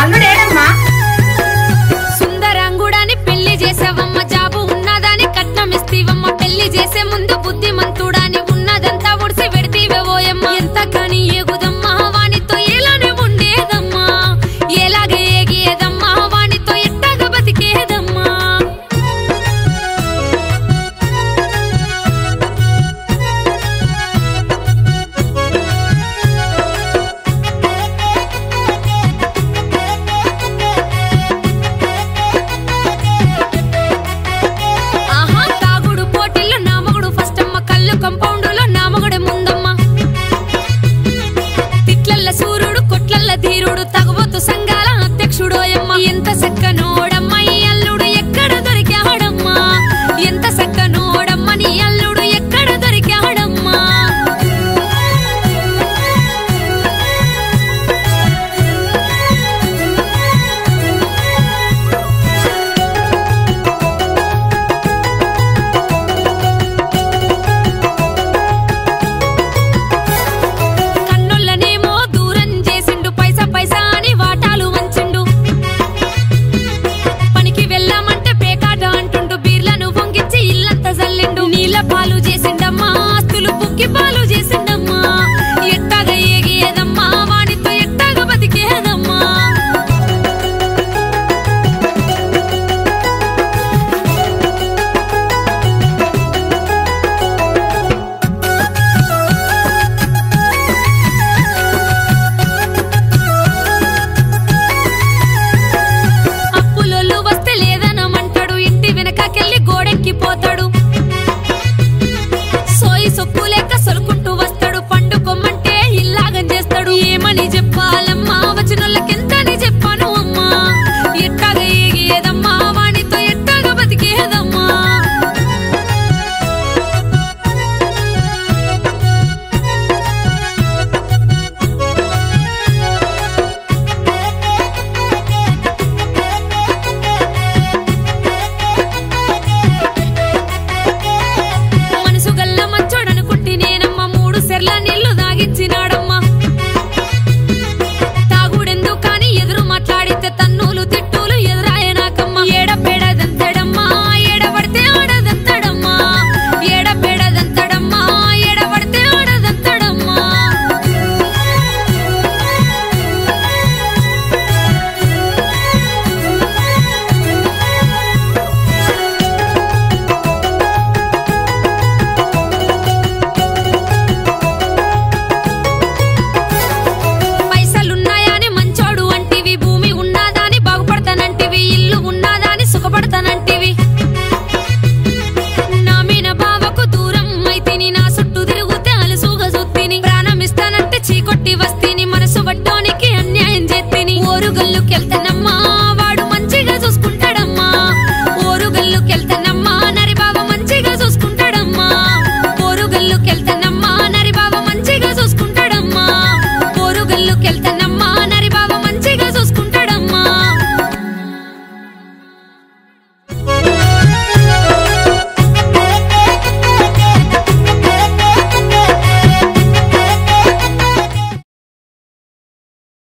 అల్లుడే ಧೀರುಡುತ್ತ